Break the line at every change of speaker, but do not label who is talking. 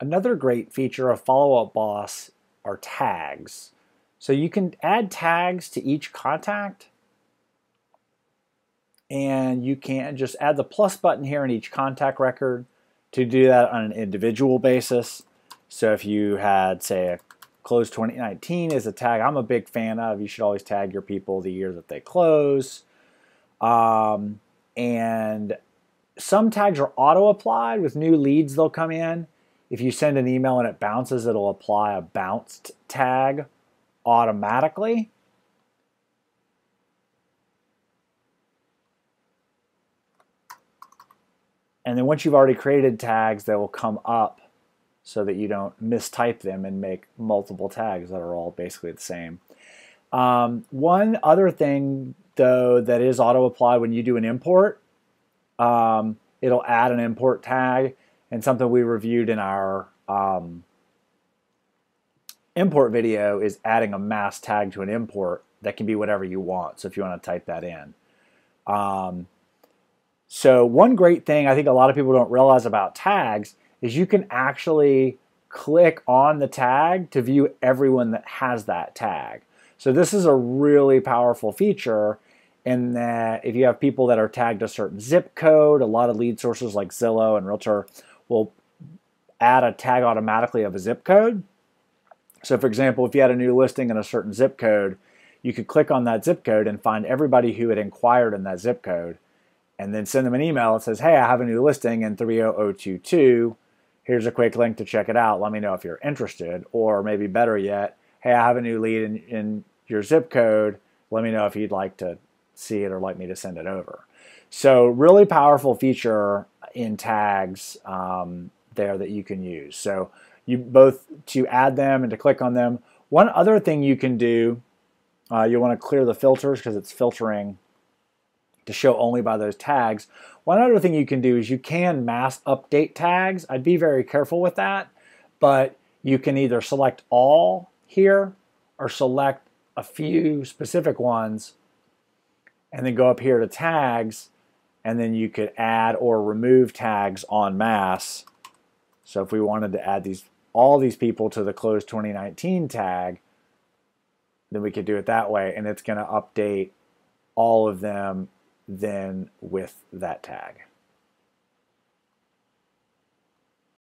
Another great feature of Follow Up Boss are tags. So you can add tags to each contact and you can just add the plus button here in each contact record to do that on an individual basis. So if you had, say, a close 2019 is a tag I'm a big fan of. You should always tag your people the year that they close. Um, and some tags are auto applied with new leads, they'll come in. If you send an email and it bounces, it'll apply a bounced tag automatically. And then once you've already created tags, they will come up so that you don't mistype them and make multiple tags that are all basically the same. Um, one other thing, though, that is auto apply when you do an import, um, it'll add an import tag and something we reviewed in our um, import video is adding a mass tag to an import that can be whatever you want. So if you want to type that in. Um, so one great thing I think a lot of people don't realize about tags is you can actually click on the tag to view everyone that has that tag. So this is a really powerful feature in that if you have people that are tagged a certain zip code, a lot of lead sources like Zillow and Realtor will add a tag automatically of a zip code. So for example, if you had a new listing in a certain zip code, you could click on that zip code and find everybody who had inquired in that zip code and then send them an email that says, hey, I have a new listing in 30022. Here's a quick link to check it out. Let me know if you're interested. Or maybe better yet, hey, I have a new lead in, in your zip code. Let me know if you'd like to see it or like me to send it over. So really powerful feature in tags um, there that you can use. So you both to add them and to click on them. One other thing you can do, uh, you want to clear the filters because it's filtering to show only by those tags. One other thing you can do is you can mass update tags. I'd be very careful with that, but you can either select all here or select a few specific ones and then go up here to tags and then you could add or remove tags en masse. So if we wanted to add these all these people to the close 2019 tag, then we could do it that way and it's going to update all of them then with that tag.